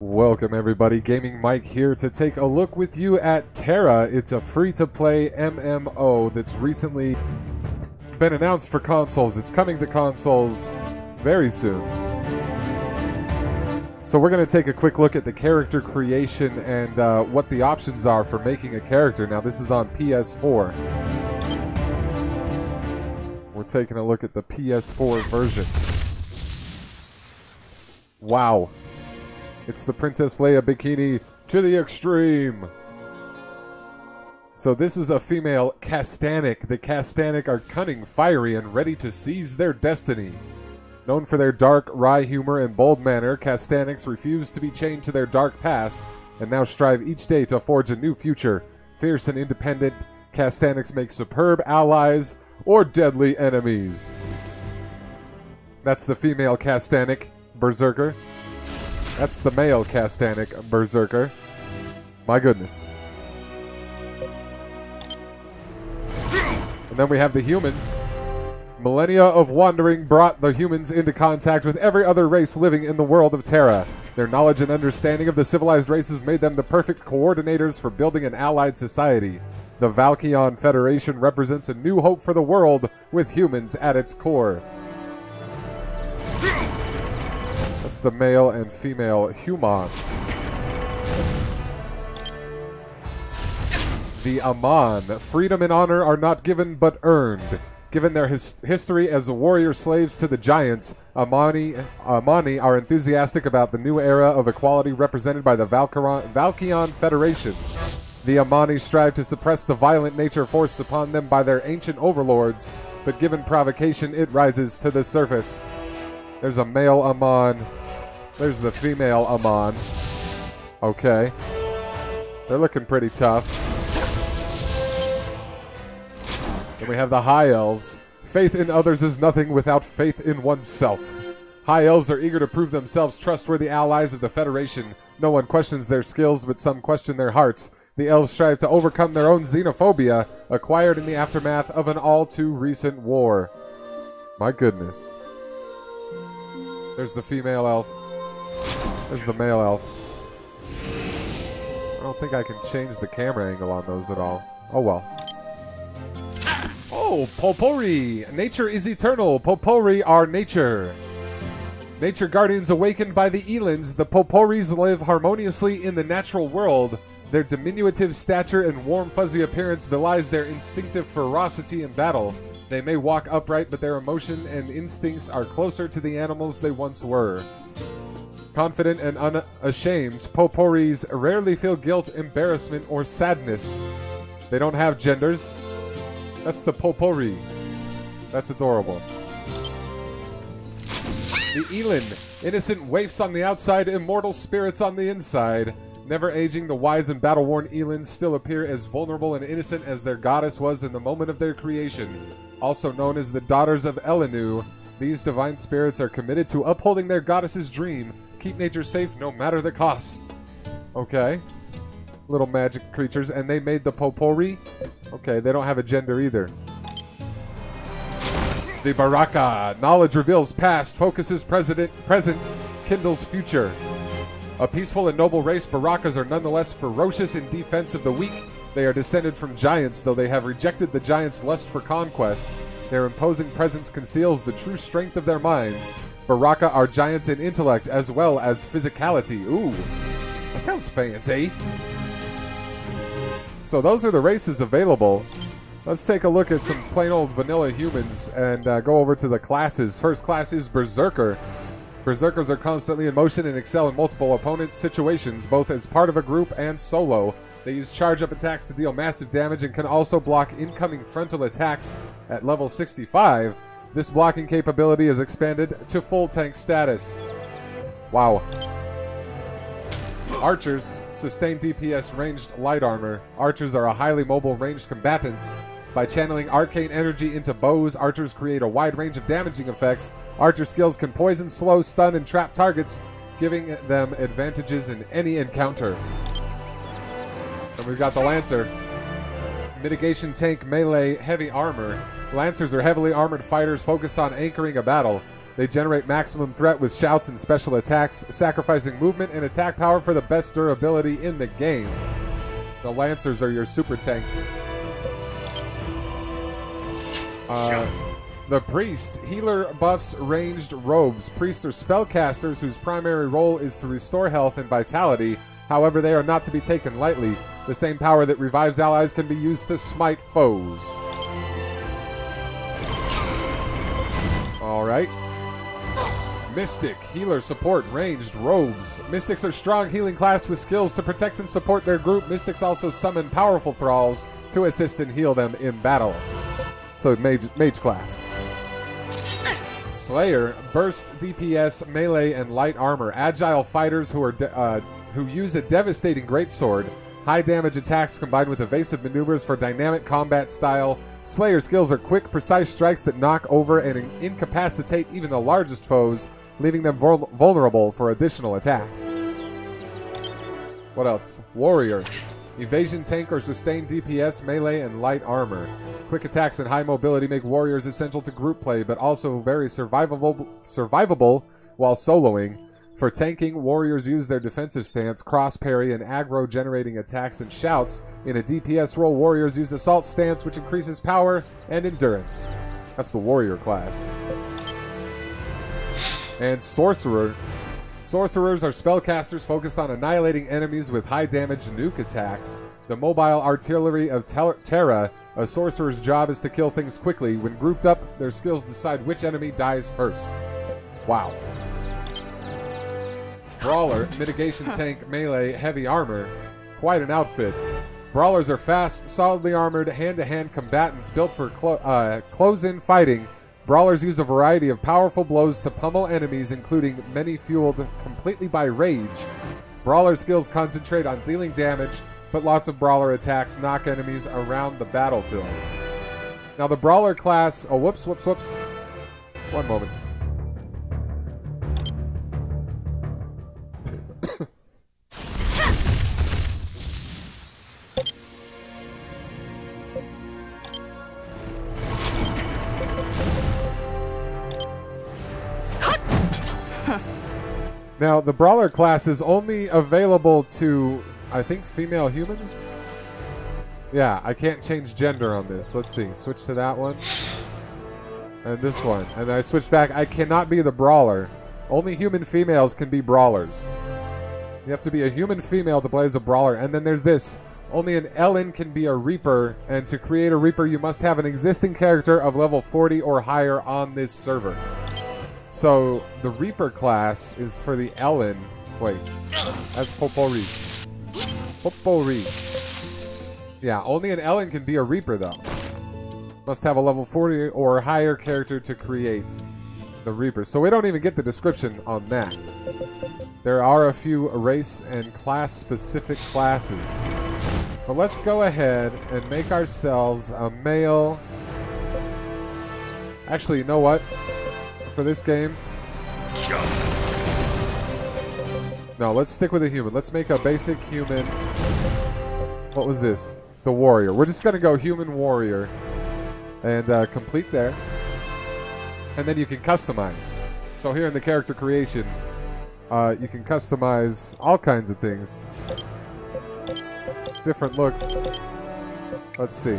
Welcome everybody, Gaming Mike here to take a look with you at TERA. It's a free-to-play MMO that's recently been announced for consoles. It's coming to consoles very soon. So we're going to take a quick look at the character creation and uh, what the options are for making a character. Now this is on PS4. We're taking a look at the PS4 version. Wow. It's the Princess Leia bikini to the extreme. So this is a female Castanic. The Castanic are cunning, fiery, and ready to seize their destiny. Known for their dark, wry humor and bold manner, Castanics refuse to be chained to their dark past and now strive each day to forge a new future. Fierce and independent, Castanics make superb allies or deadly enemies. That's the female Castanic, Berserker. That's the male Castanic Berserker. My goodness. And then we have the humans. Millennia of wandering brought the humans into contact with every other race living in the world of TERA. Their knowledge and understanding of the civilized races made them the perfect coordinators for building an allied society. The Valkyon Federation represents a new hope for the world with humans at its core. That's the male and female humans. The Aman. Freedom and honor are not given but earned. Given their his history as warrior slaves to the giants, Amani, Amani are enthusiastic about the new era of equality represented by the Valkyron, Valkyon Federation. The Amani strive to suppress the violent nature forced upon them by their ancient overlords, but given provocation, it rises to the surface. There's a male Aman. There's the female Aman. Okay. They're looking pretty tough. Then we have the High Elves. Faith in others is nothing without faith in oneself. High Elves are eager to prove themselves trustworthy allies of the Federation. No one questions their skills, but some question their hearts. The elves strive to overcome their own xenophobia, acquired in the aftermath of an all too recent war. My goodness. There's the female elf. There's the male elf. I don't think I can change the camera angle on those at all. Oh well. Oh, Popori! Nature is eternal. Popori are nature. Nature guardians awakened by the Elins, the Poporis live harmoniously in the natural world. Their diminutive stature and warm fuzzy appearance belies their instinctive ferocity in battle. They may walk upright, but their emotion and instincts are closer to the animals they once were. Confident and unashamed, Poporis rarely feel guilt, embarrassment, or sadness. They don't have genders. That's the Popori. That's adorable. The Elin, innocent waifs on the outside, immortal spirits on the inside. Never aging, the wise and battle-worn Elins still appear as vulnerable and innocent as their goddess was in the moment of their creation. Also known as the Daughters of Elinu, these divine spirits are committed to upholding their goddess's dream, keep nature safe no matter the cost. Okay. Little magic creatures, and they made the Popori. Okay, they don't have a gender either. The Baraka. Knowledge reveals past, focuses present, present, kindles future. A peaceful and noble race, Barakas are nonetheless ferocious in defense of the weak. They are descended from giants, though they have rejected the giants' lust for conquest. Their imposing presence conceals the true strength of their minds. Baraka are giants in intellect as well as physicality. Ooh, that sounds fancy. So those are the races available. Let's take a look at some plain old vanilla humans and uh, go over to the classes. First class is Berserker. Berserkers are constantly in motion and excel in multiple opponent situations, both as part of a group and solo. They use charge-up attacks to deal massive damage and can also block incoming frontal attacks at level 65. This blocking capability is expanded to full tank status. Wow. Archers sustain DPS ranged light armor. Archers are a highly mobile ranged combatants. By channeling arcane energy into bows, archers create a wide range of damaging effects. Archer skills can poison, slow, stun, and trap targets, giving them advantages in any encounter. And we've got the Lancer. Mitigation tank melee heavy armor. Lancers are heavily armored fighters focused on anchoring a battle. They generate maximum threat with shouts and special attacks, sacrificing movement and attack power for the best durability in the game. The Lancers are your super tanks. Uh, the Priest. Healer buffs ranged robes. Priests are spellcasters whose primary role is to restore health and vitality. However, they are not to be taken lightly. The same power that revives allies can be used to smite foes. Alright. Mystic, healer, support, ranged, robes. Mystics are strong healing class with skills to protect and support their group. Mystics also summon powerful thralls to assist and heal them in battle. So mage, mage class. Slayer, burst, DPS, melee, and light armor. Agile fighters who are uh, who use a devastating greatsword. High damage attacks combined with evasive maneuvers for dynamic combat style. Slayer skills are quick, precise strikes that knock over and incapacitate even the largest foes, leaving them vul vulnerable for additional attacks. What else? Warrior. Evasion tank or sustained DPS, melee, and light armor. Quick attacks and high mobility make warriors essential to group play, but also very survivable, survivable while soloing. For tanking, warriors use their defensive stance, cross parry, and aggro generating attacks and shouts. In a DPS role, warriors use assault stance, which increases power and endurance. That's the warrior class. And sorcerer. Sorcerers are spellcasters focused on annihilating enemies with high damage nuke attacks. The mobile artillery of TERA, a sorcerer's job is to kill things quickly. When grouped up, their skills decide which enemy dies first. Wow. Brawler, mitigation tank, melee, heavy armor. Quite an outfit. Brawlers are fast, solidly armored, hand-to-hand combatants built for clo uh, close-in fighting. Brawlers use a variety of powerful blows to pummel enemies, including many fueled completely by rage. Brawler skills concentrate on dealing damage, but lots of Brawler attacks knock enemies around the battlefield. Now the Brawler class... Oh, whoops, whoops, whoops. One moment. Now, the Brawler class is only available to, I think, female humans? Yeah, I can't change gender on this. Let's see. Switch to that one. And this one. And I switch back. I cannot be the Brawler. Only human females can be Brawlers. You have to be a human female to play as a Brawler. And then there's this. Only an Elin can be a Reaper, and to create a Reaper, you must have an existing character of level 40 or higher on this server. So the Reaper class is for the Elin. Wait, that's Popori. Popori. Yeah, only an Elin can be a Reaper though. Must have a level 40 or higher character to create the Reaper. So we don't even get the description on that. There are a few race and class specific classes. But let's go ahead and make ourselves a male. Actually, you know what? For this game. No, let's stick with a human. Let's make a basic human. What was this? The warrior. We're just going to go human warrior and uh, complete there. And then you can customize. So here in the character creation, uh, you can customize all kinds of things. Different looks. Let's see.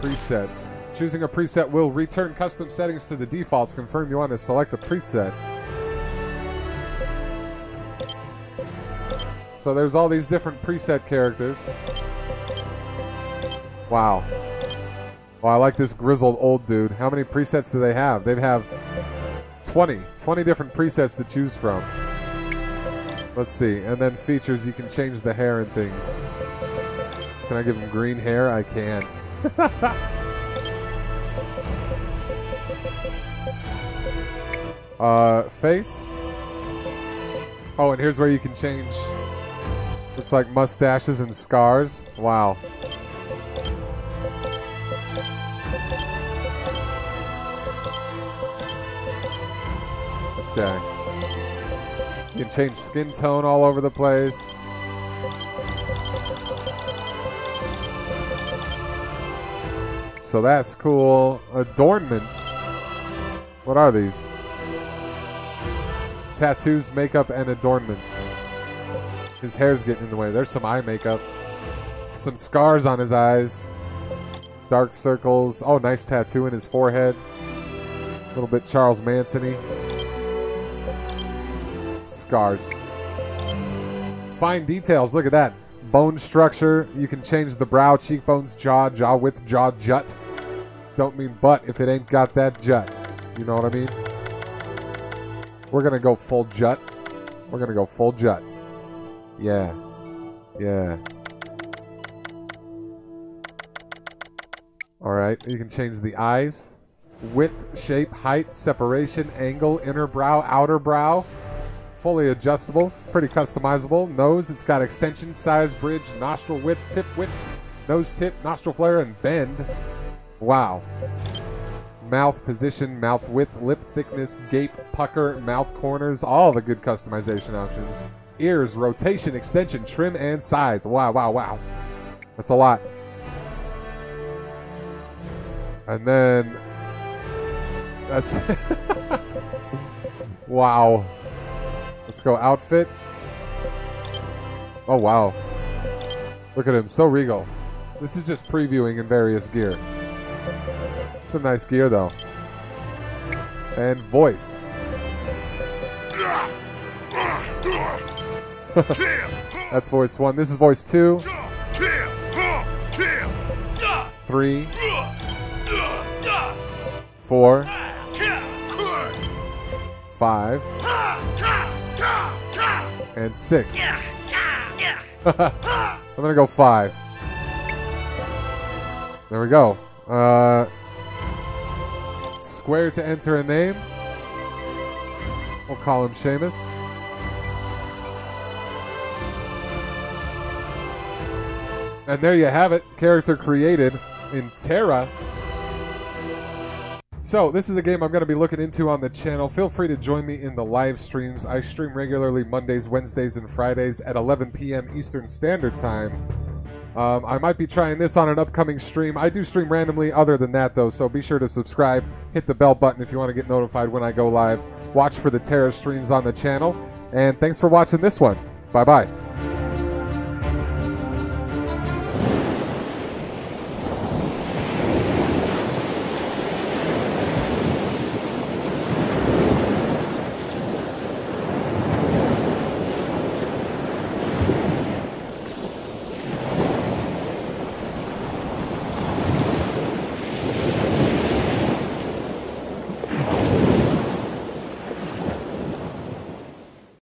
Presets. Choosing a preset will return custom settings to the defaults. Confirm you want to select a preset. So there's all these different preset characters. Wow. Well, I like this grizzled old dude. How many presets do they have? They have 20. 20 different presets to choose from. Let's see. And then features, you can change the hair and things. Can I give him green hair? I can. Uh, face. Oh, and here's where you can change. Looks like mustaches and scars. Wow. This guy. You can change skin tone all over the place. so that's cool. Adornments. What are these? Tattoos, makeup, and adornments. His hair's getting in the way. There's some eye makeup. Some scars on his eyes. Dark circles. Oh, nice tattoo in his forehead. A little bit Charles Manson-y. Scars. Fine details. Look at that. Bone structure. You can change the brow, cheekbones, jaw, jaw width, jaw jut. Don't mean butt if it ain't got that jut. You know what I mean? We're going to go full jut. We're going to go full jut. Yeah. Yeah. All right. You can change the eyes. Width, shape, height, separation, angle, inner brow, outer brow. Fully adjustable. Pretty customizable. Nose, it's got extension, size, bridge, nostril width, tip width, nose tip, nostril flare, and bend. Wow. Mouth position, mouth width, lip thickness, gape, pucker, mouth corners, all the good customization options. Ears, rotation, extension, trim, and size. Wow, wow, wow. That's a lot. And then that's wow. Let's go outfit. Oh wow. Look at him, so regal. This is just previewing in various gear. Some nice gear though. And voice. That's voice one. This is voice two. Three. Four. Five. And six. I'm gonna go five. There we go. Uh, square to enter a name. We'll call him Seamus. And there you have it. Character created in TERA. So, this is a game I'm going to be looking into on the channel. Feel free to join me in the live streams. I stream regularly Mondays, Wednesdays, and Fridays at 11 p.m. Eastern Standard Time. Um, I might be trying this on an upcoming stream. I do stream randomly other than that, though, so be sure to subscribe. Hit the bell button if you want to get notified when I go live. Watch for the TERA streams on the channel. And thanks for watching this one. Bye-bye.